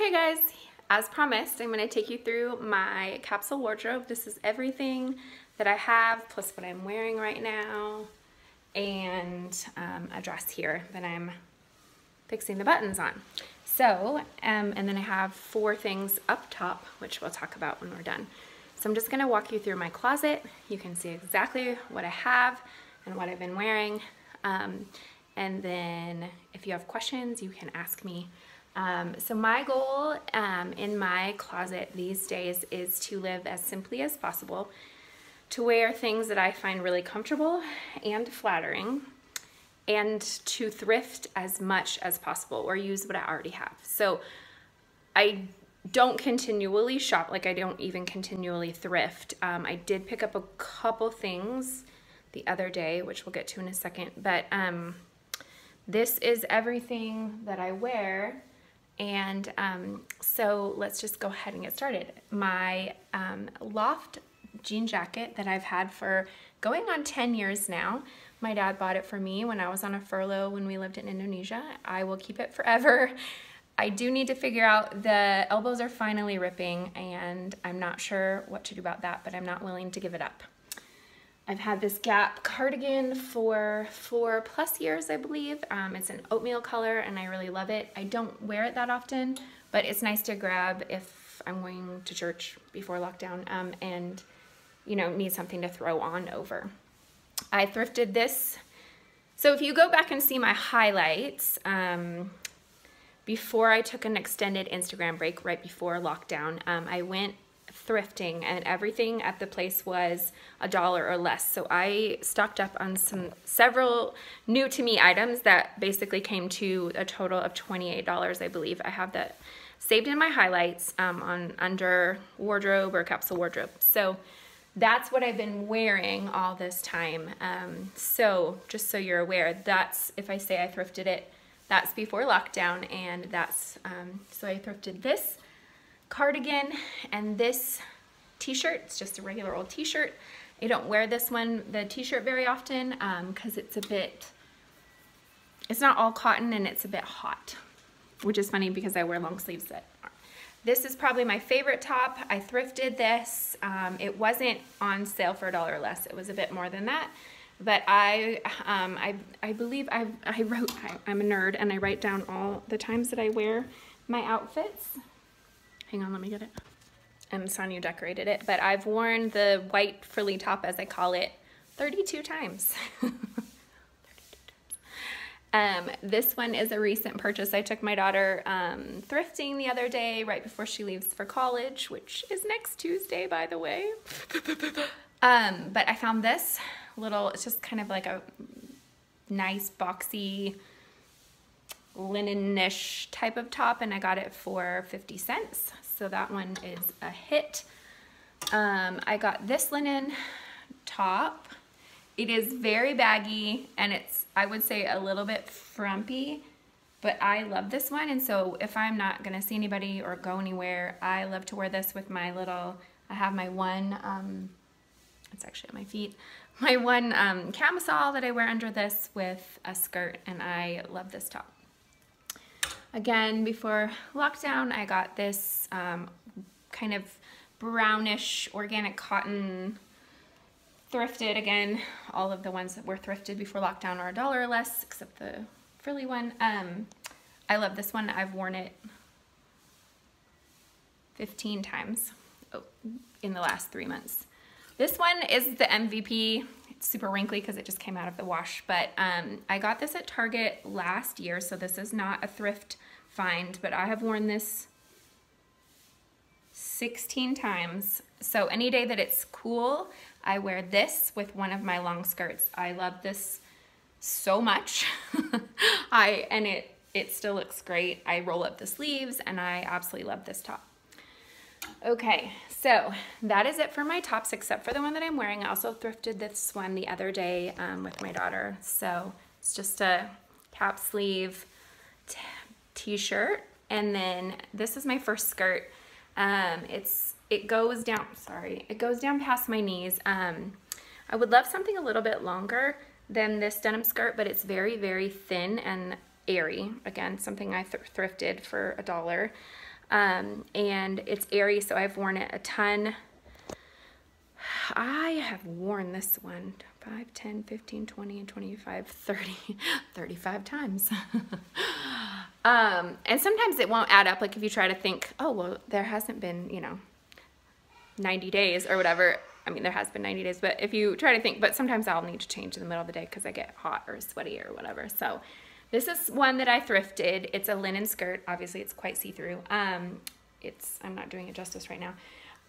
Okay guys, as promised, I'm gonna take you through my capsule wardrobe. This is everything that I have, plus what I'm wearing right now, and um, a dress here that I'm fixing the buttons on. So, um, and then I have four things up top, which we'll talk about when we're done. So I'm just gonna walk you through my closet. You can see exactly what I have and what I've been wearing. Um, and then if you have questions, you can ask me um, so my goal um, in my closet these days is to live as simply as possible, to wear things that I find really comfortable and flattering, and to thrift as much as possible or use what I already have. So I don't continually shop, like I don't even continually thrift. Um, I did pick up a couple things the other day, which we'll get to in a second, but um, this is everything that I wear and um, so let's just go ahead and get started. My um, Loft jean jacket that I've had for going on 10 years now. My dad bought it for me when I was on a furlough when we lived in Indonesia. I will keep it forever. I do need to figure out the elbows are finally ripping and I'm not sure what to do about that, but I'm not willing to give it up. I've had this Gap cardigan for four plus years, I believe. Um, it's an oatmeal color and I really love it. I don't wear it that often, but it's nice to grab if I'm going to church before lockdown um, and, you know, need something to throw on over. I thrifted this. So if you go back and see my highlights, um, before I took an extended Instagram break right before lockdown, um, I went thrifting and everything at the place was a dollar or less. So I stocked up on some several new to me items that basically came to a total of $28, I believe. I have that saved in my highlights um, on under wardrobe or capsule wardrobe. So that's what I've been wearing all this time. Um, so just so you're aware, that's, if I say I thrifted it, that's before lockdown and that's, um, so I thrifted this cardigan and this t-shirt. It's just a regular old t-shirt. I don't wear this one, the t-shirt very often because um, it's a bit, it's not all cotton and it's a bit hot, which is funny because I wear long sleeves that. This is probably my favorite top. I thrifted this. Um, it wasn't on sale for a dollar less. It was a bit more than that. But I, um, I, I believe I, I wrote, I, I'm a nerd and I write down all the times that I wear my outfits. Hang on, let me get it. And Sonia decorated it, but I've worn the white frilly top, as I call it, 32 times. Um, this one is a recent purchase. I took my daughter um, thrifting the other day right before she leaves for college, which is next Tuesday, by the way. um, but I found this little, it's just kind of like a nice boxy linen-ish type of top and I got it for 50 cents. So that one is a hit. Um, I got this linen top. It is very baggy and it's, I would say a little bit frumpy, but I love this one. And so if I'm not gonna see anybody or go anywhere, I love to wear this with my little, I have my one, um, it's actually at my feet, my one um, camisole that I wear under this with a skirt and I love this top. Again, before lockdown, I got this um, kind of brownish organic cotton thrifted. Again, all of the ones that were thrifted before lockdown are a dollar or less, except the frilly one. Um, I love this one. I've worn it 15 times oh, in the last three months. This one is the MVP. Super wrinkly because it just came out of the wash, but um, I got this at Target last year, so this is not a thrift find, but I have worn this 16 times. So any day that it's cool, I wear this with one of my long skirts. I love this so much. I and it it still looks great. I roll up the sleeves and I absolutely love this top. Okay, so that is it for my tops except for the one that I'm wearing. I also thrifted this one the other day um, with my daughter. So it's just a cap sleeve t-shirt. And then this is my first skirt. Um, it's it goes down sorry it goes down past my knees. Um, I would love something a little bit longer than this denim skirt but it's very very thin and airy. Again something I th thrifted for a dollar Um, and it's airy, so I've worn it a ton. I have worn this one 5, 10, 15, 20, and 25, 30, 35 times. um, and sometimes it won't add up. Like if you try to think, oh, well, there hasn't been, you know, 90 days or whatever. I mean, there has been 90 days, but if you try to think, but sometimes I'll need to change in the middle of the day because I get hot or sweaty or whatever. So this is one that I thrifted. It's a linen skirt. Obviously, it's quite see-through. Um, it's, I'm not doing it justice right now.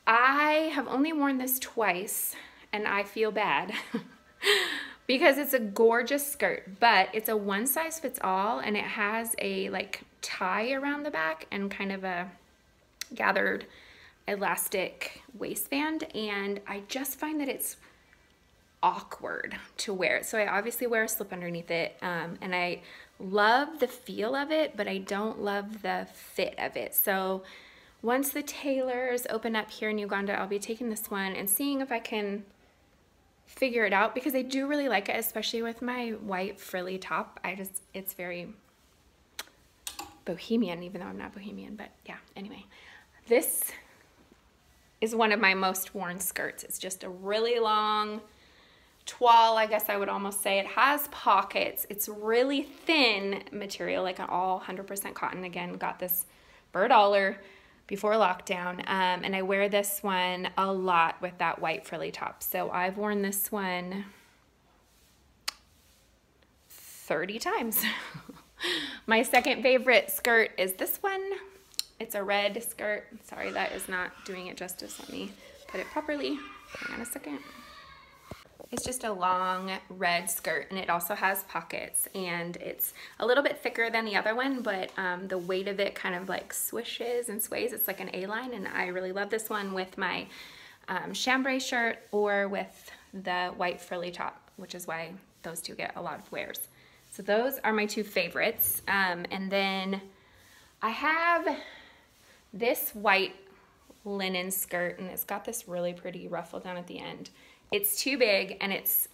I have only worn this twice and I feel bad because it's a gorgeous skirt, but it's a one size fits all and it has a like tie around the back and kind of a gathered elastic waistband and I just find that it's awkward to wear. So I obviously wear a slip underneath it um, and I love the feel of it, but I don't love the fit of it. So once the tailors open up here in Uganda, I'll be taking this one and seeing if I can figure it out because I do really like it, especially with my white frilly top. I just, it's very bohemian, even though I'm not bohemian, but yeah, anyway. This is one of my most worn skirts. It's just a really long toile, I guess I would almost say. It has pockets. It's really thin material, like an all 100% cotton. Again, got this for a dollar before lockdown. Um, and I wear this one a lot with that white frilly top. So I've worn this one 30 times. My second favorite skirt is this one. It's a red skirt. Sorry, that is not doing it justice. Let me put it properly. Hang on a second. It's just a long red skirt and it also has pockets and it's a little bit thicker than the other one, but um, the weight of it kind of like swishes and sways. It's like an A-line and I really love this one with my um, chambray shirt or with the white frilly top, which is why those two get a lot of wears. So those are my two favorites. Um, and then I have this white linen skirt and it's got this really pretty ruffle down at the end. It's too big and it's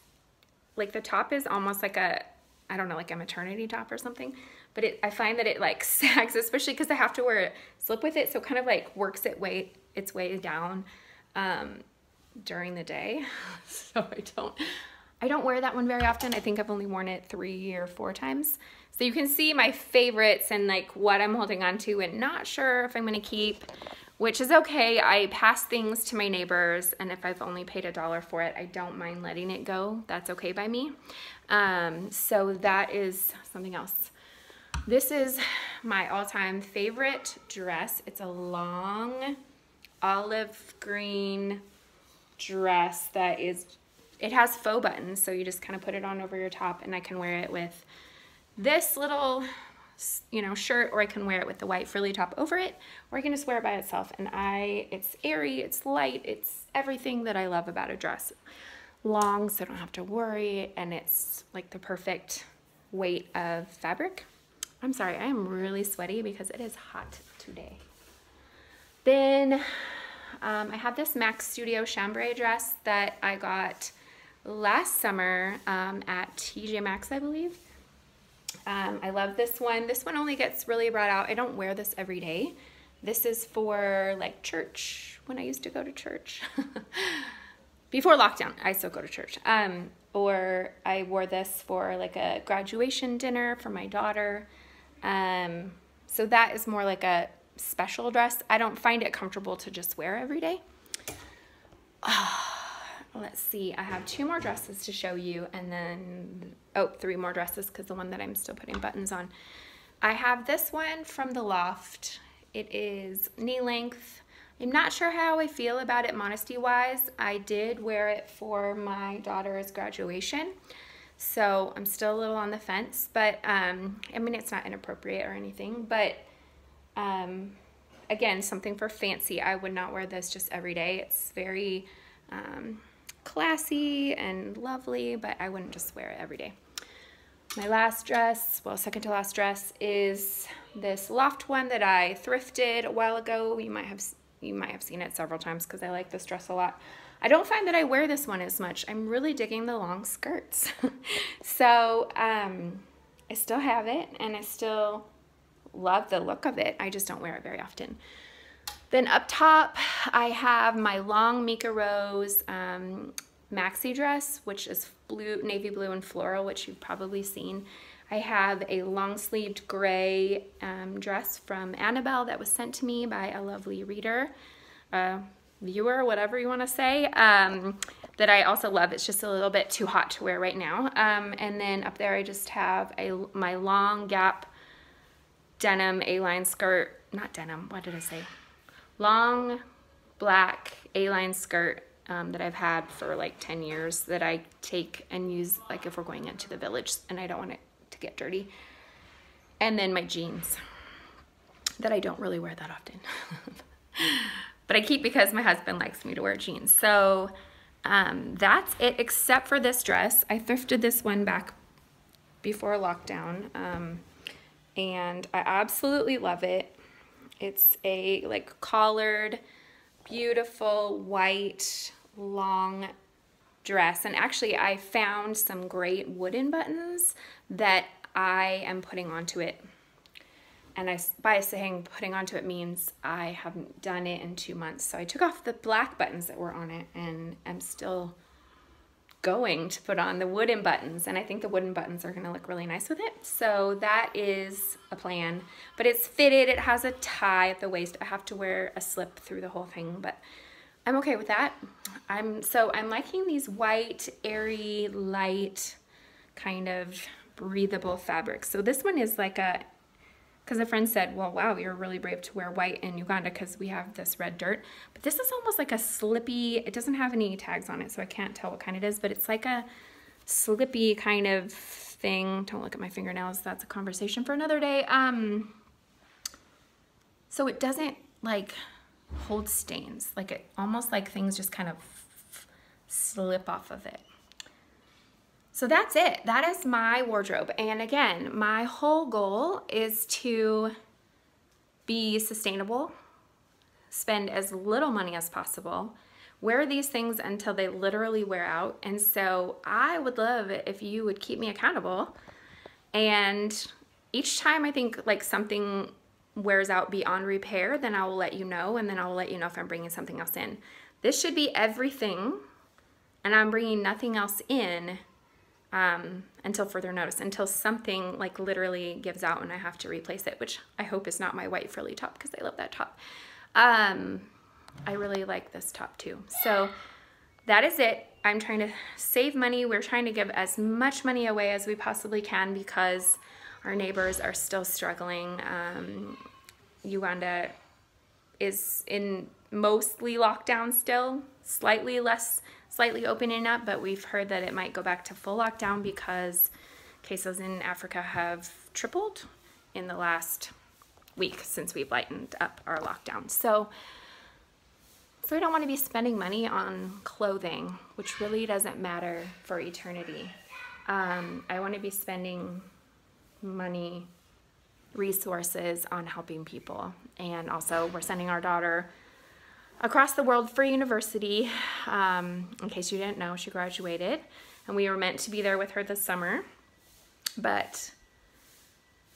like the top is almost like a, I don't know, like a maternity top or something. But it, I find that it like sags, especially because I have to wear a slip with it. So it kind of like works it way, its way down um, during the day. so I don't, I don't wear that one very often. I think I've only worn it three or four times. So you can see my favorites and like what I'm holding on to and not sure if I'm gonna keep which is okay. I pass things to my neighbors, and if I've only paid a dollar for it, I don't mind letting it go. That's okay by me. Um, so that is something else. This is my all-time favorite dress. It's a long olive green dress that is, it has faux buttons, so you just kind of put it on over your top, and I can wear it with this little you know, shirt or I can wear it with the white frilly top over it or I can just wear it by itself. And I, it's airy, it's light, it's everything that I love about a dress. Long so I don't have to worry and it's like the perfect weight of fabric. I'm sorry, I am really sweaty because it is hot today. Then um, I have this Max Studio chambray dress that I got last summer um, at TJ Maxx, I believe. Um, I love this one. This one only gets really brought out. I don't wear this every day. This is for like church, when I used to go to church. Before lockdown, I still go to church. Um, or I wore this for like a graduation dinner for my daughter. Um, so that is more like a special dress. I don't find it comfortable to just wear every day. Oh, let's see, I have two more dresses to show you and then, oh, three more dresses because the one that I'm still putting buttons on. I have this one from the Loft. It is knee length. I'm not sure how I feel about it modesty wise. I did wear it for my daughter's graduation. So I'm still a little on the fence, but um, I mean, it's not inappropriate or anything, but um, again, something for fancy. I would not wear this just every day. It's very, um, classy and lovely, but I wouldn't just wear it every day. My last dress, well, second to last dress is this loft one that I thrifted a while ago. You might have you might have seen it several times because I like this dress a lot. I don't find that I wear this one as much. I'm really digging the long skirts. so um, I still have it and I still love the look of it. I just don't wear it very often. Then up top, I have my long Mikarose um, maxi dress, which is blue, navy blue and floral, which you've probably seen. I have a long sleeved gray um, dress from Annabelle that was sent to me by a lovely reader, uh, viewer, whatever you want to say, um, that I also love. It's just a little bit too hot to wear right now. Um, and then up there I just have a my long gap denim A-line skirt, not denim, what did I say? Long black A-line skirt um, that I've had for like 10 years that I take and use like if we're going into the village and I don't want it to get dirty. And then my jeans that I don't really wear that often. but I keep because my husband likes me to wear jeans. So um, that's it except for this dress. I thrifted this one back before lockdown. Um, and I absolutely love it. It's a like collared, beautiful white long dress. And actually I found some great wooden buttons that I am putting onto it. And I, by saying putting onto it means I haven't done it in two months. So I took off the black buttons that were on it and I'm still going to put on the wooden buttons and I think the wooden buttons are gonna look really nice with it. So that is a plan, but it's fitted, it has a tie at the waist. I have to wear a slip through the whole thing, but I'm okay with that. I'm So I'm liking these white, airy, light, kind of breathable fabrics. So this one is like a because a friend said, well, wow, you're really brave to wear white in Uganda because we have this red dirt. But this is almost like a slippy, it doesn't have any tags on it, so I can't tell what kind it is, but it's like a slippy kind of thing. Don't look at my fingernails, that's a conversation for another day. Um, so it doesn't like hold stains, like it almost like things just kind of slip off of it. So that's it. That is my wardrobe. And again, my whole goal is to be sustainable, spend as little money as possible, wear these things until they literally wear out. And so I would love if you would keep me accountable. And each time I think like something wears out beyond repair, then I will let you know. And then I will let you know if I'm bringing something else in. This should be everything. And I'm bringing nothing else in um, until further notice, until something like literally gives out and I have to replace it, which I hope is not my white frilly top because I love that top. Um, I really like this top too. So that is it. I'm trying to save money. We're trying to give as much money away as we possibly can because our neighbors are still struggling. Um, Uganda is in mostly lockdown still, slightly less slightly opening up, but we've heard that it might go back to full lockdown because cases in Africa have tripled in the last week since we've lightened up our lockdown. So, so I don't want to be spending money on clothing, which really doesn't matter for eternity. Um, I want to be spending money, resources on helping people. And also, we're sending our daughter across the world for university. Um, in case you didn't know, she graduated and we were meant to be there with her this summer. But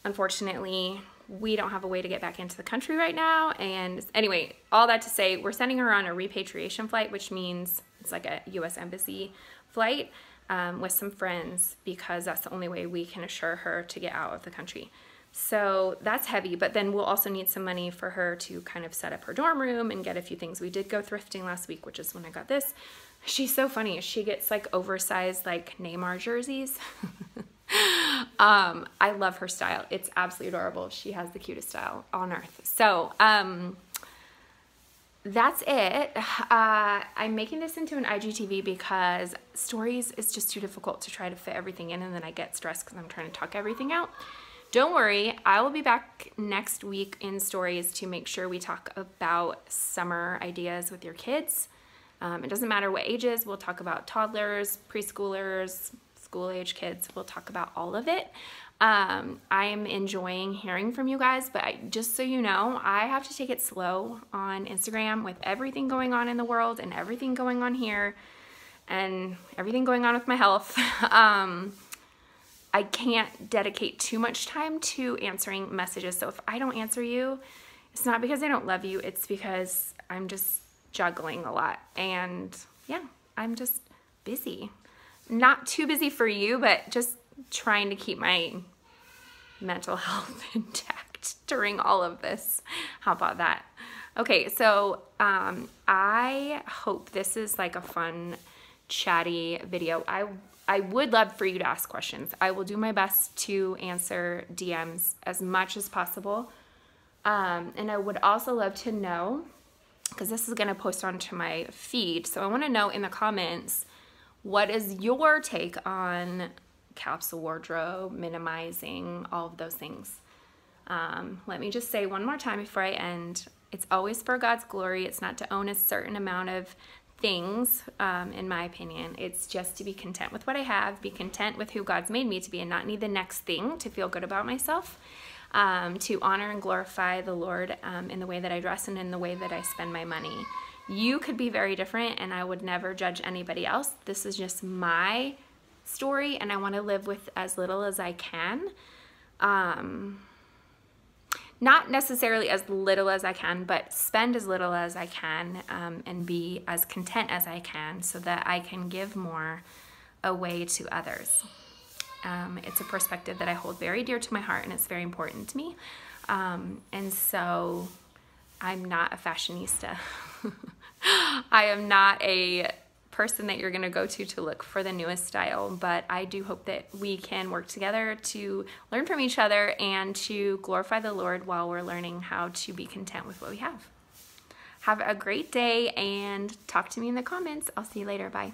unfortunately, we don't have a way to get back into the country right now. And anyway, all that to say, we're sending her on a repatriation flight, which means it's like a US Embassy flight um, with some friends because that's the only way we can assure her to get out of the country. So that's heavy, but then we'll also need some money for her to kind of set up her dorm room and get a few things. We did go thrifting last week, which is when I got this. She's so funny. She gets like oversized like Neymar jerseys. um, I love her style. It's absolutely adorable. She has the cutest style on earth. So, um, that's it. Uh, I'm making this into an IGTV because stories is just too difficult to try to fit everything in and then I get stressed because I'm trying to talk everything out. Don't worry, I will be back next week in stories to make sure we talk about summer ideas with your kids. Um, it doesn't matter what ages, we'll talk about toddlers, preschoolers, school age kids, we'll talk about all of it. Um, I'm enjoying hearing from you guys, but I, just so you know, I have to take it slow on Instagram with everything going on in the world and everything going on here and everything going on with my health. um, I can't dedicate too much time to answering messages. So if I don't answer you, it's not because I don't love you, it's because I'm just juggling a lot. And yeah, I'm just busy. Not too busy for you, but just trying to keep my mental health intact during all of this. How about that? Okay, so um, I hope this is like a fun, chatty video. I I would love for you to ask questions. I will do my best to answer DMs as much as possible. Um, and I would also love to know, because this is going to post onto my feed, so I want to know in the comments what is your take on capsule wardrobe, minimizing, all of those things. Um, let me just say one more time before I end. It's always for God's glory. It's not to own a certain amount of things, um, in my opinion. It's just to be content with what I have, be content with who God's made me to be, and not need the next thing to feel good about myself. Um, to honor and glorify the Lord um, in the way that I dress and in the way that I spend my money. You could be very different, and I would never judge anybody else. This is just my story, and I want to live with as little as I can. Not necessarily as little as I can, but spend as little as I can um, and be as content as I can so that I can give more away to others. Um, it's a perspective that I hold very dear to my heart and it's very important to me. Um, and so I'm not a fashionista. I am not a person that you're going to go to to look for the newest style, but I do hope that we can work together to learn from each other and to glorify the Lord while we're learning how to be content with what we have. Have a great day and talk to me in the comments. I'll see you later. Bye.